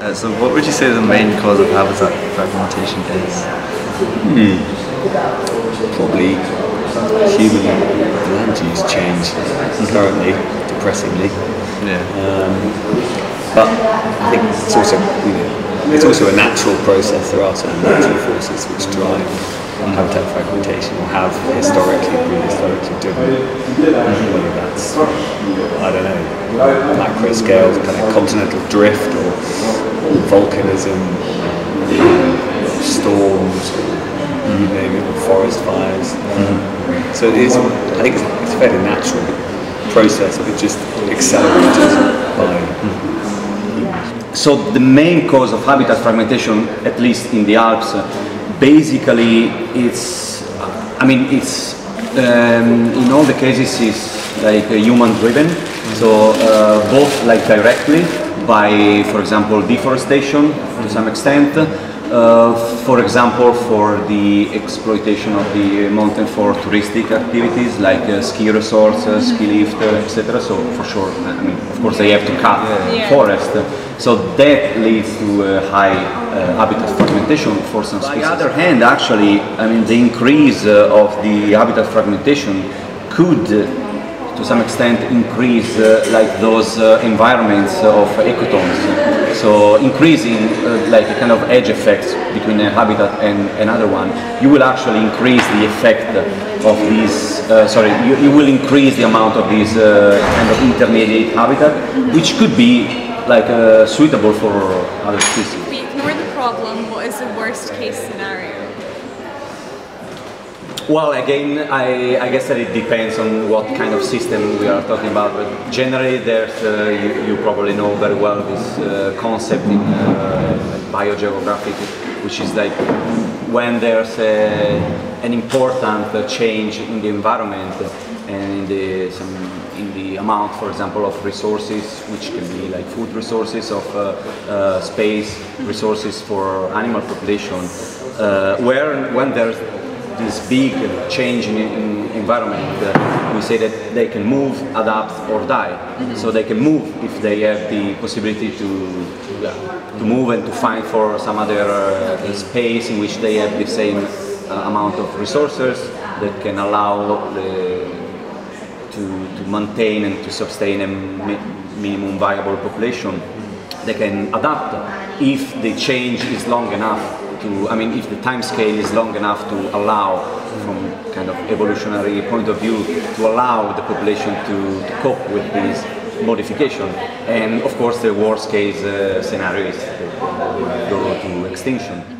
Uh, so what would you say the main cause of habitat fragmentation is? Hmm. Probably human land use change currently, depressingly. Yeah. Um, but I think it's also you know, it's also a natural process. There are certain natural forces which drive habitat fragmentation or have historically, prehistorically driven. Whether that's I don't know macro scale, kind of continental drift or volcanism, storms, you name it, forest fires. So it is. I think it's, it's a fairly natural process, but just accelerated by So the main cause of habitat fragmentation, at least in the Alps, basically it's, I mean, it's um, in all the cases is like uh, human driven. So uh, both like directly by, for example, deforestation to some extent. Uh, for example, for the exploitation of the mountain for touristic activities like uh, ski resorts, uh, ski lift, uh, etc. So for sure, I mean, of course, they have to cut Yeah. forest. So that leads to high uh, habitat fragmentation for some species. On the other hand, actually, I mean, the increase uh, of the habitat fragmentation could, uh, to some extent, increase uh, like those uh, environments of ecotones. So increasing uh, like a kind of edge effects between a habitat and another one, you will actually increase the effect of these. Sorry, you, you will increase the amount of these kind of intermediate habitat, which could be like suitable for other species. We ignore the problem, what is the worst case scenario? Well, again, I, I guess that it depends on what kind of system we are talking about. But generally, there's uh, you, you probably know very well this uh, concept in uh, biogeographic, which is like when there's a, an important uh, change in the environment and in the some in the amount, for example, of resources, which can be like food resources, of uh, uh, space resources for animal population, uh, where when there's this big change in, in environment, uh, we say that they can move, adapt, or die. So they can move if they have the possibility to to move and to find for some other uh, space in which they have the same uh, amount of resources that can allow the, to, to maintain and to sustain a mi- minimum viable population. They can adapt if the change is long enough to, I mean, if the time scale is long enough to allow, from kind of evolutionary point of view, to allow the population to, to cope with this modification. And of course, the worst case uh, scenario is to go to extinction.